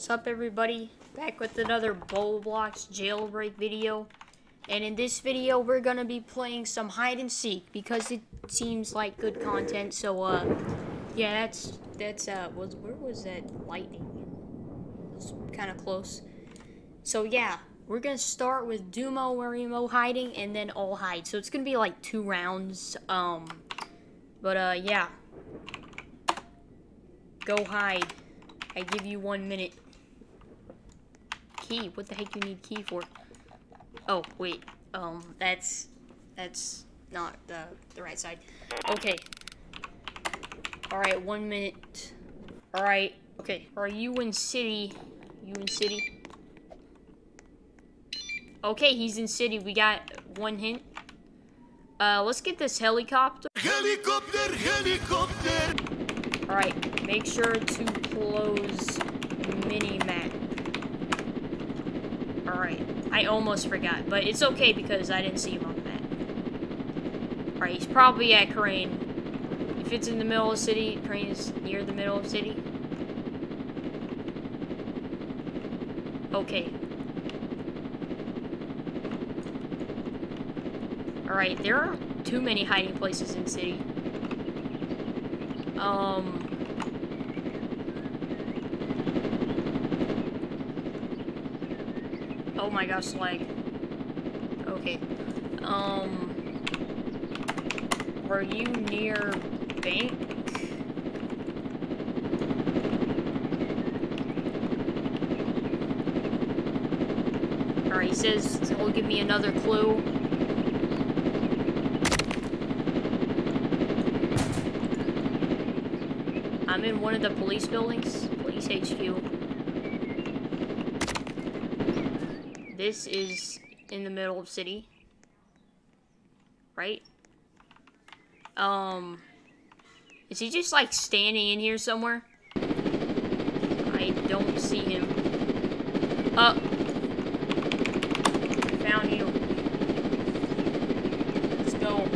What's up everybody? Back with another Blocks jailbreak video. And in this video we're gonna be playing some hide and seek because it seems like good content. So uh yeah that's that's uh was where was that lightning? It's kinda close. So yeah, we're gonna start with Dumo or Emo hiding and then all hide. So it's gonna be like two rounds. Um but uh yeah. Go hide. I give you one minute. Key. What the heck you need key for? Oh, wait. Um, that's... That's not the, the right side. Okay. Alright, one minute. Alright. Okay. Are you in city? You in city? Okay, he's in city. We got one hint. Uh, let's get this helicopter. Helicopter, helicopter. Alright, make sure to close mini-map. Alright, I almost forgot, but it's okay because I didn't see him on the map. Alright, he's probably at Crane. If it's in the middle of the city, Crane is near the middle of the city. Okay. Alright, there aren't too many hiding places in city. Um... Oh my gosh, lag. Okay. Um... were you near bank? Alright, he says he'll give me another clue. I'm in one of the police buildings, police HQ. This is in the middle of city. Right? Um, is he just like standing in here somewhere? I don't see him. Oh. Found you. Let's go.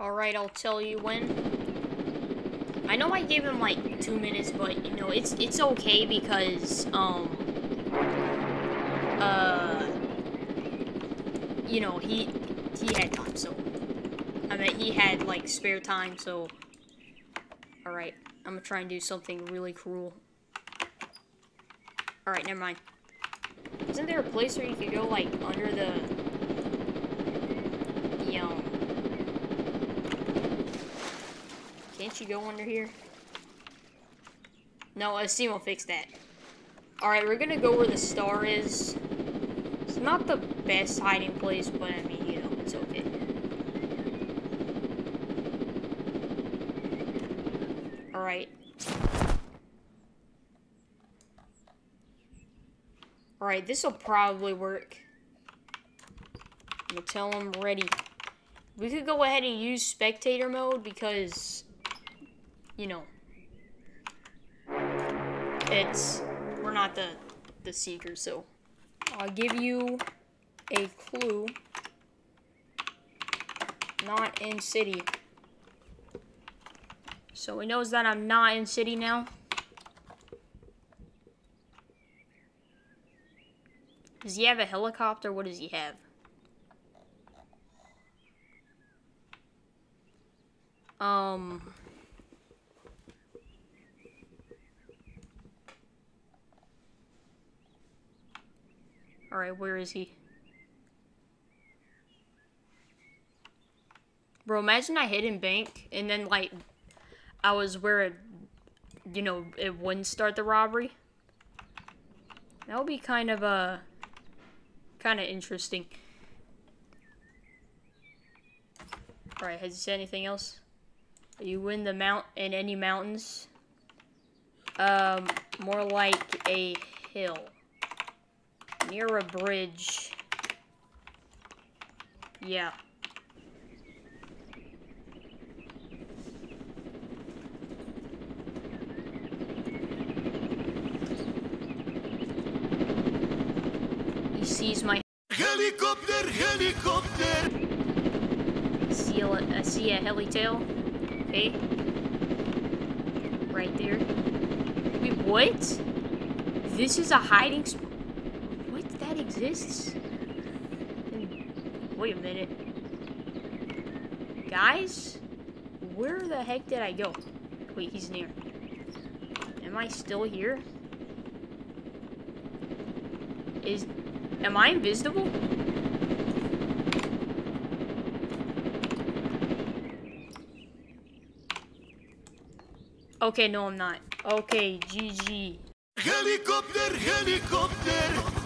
Alright, I'll tell you when. I know I gave him like two minutes, but you know, it's it's okay because um uh you know, he he had time, so I mean he had like spare time, so alright. I'm gonna try and do something really cruel. Alright, never mind. Isn't there a place where you could go like under the the um Can't you go under here? No, uh, Asim will fix that. Alright, we're gonna go where the star is. It's not the best hiding place, but I mean, you know, it's okay. Alright. Alright, this will probably work. I'm gonna tell him ready. We could go ahead and use spectator mode because you know, it's, we're not the, the seekers, so I'll give you a clue. Not in city. So he knows that I'm not in city now. Does he have a helicopter? What does he have? Um... Alright, where is he? Bro, imagine I hit in bank and then like I was where it, you know, it wouldn't start the robbery. That would be kind of uh kind of interesting. Alright, has he said anything else? You in the mount in any mountains? Um, more like a hill near a bridge. Yeah. He sees my helicopter, helicopter. See a, I see a heli tail. Okay. right there. Wait, what? This is a hiding spot. Exists? Hmm. Wait a minute. Guys? Where the heck did I go? Wait, he's near. Am I still here? Is... Am I invisible? Okay, no, I'm not. Okay, GG. Helikopter, helikopter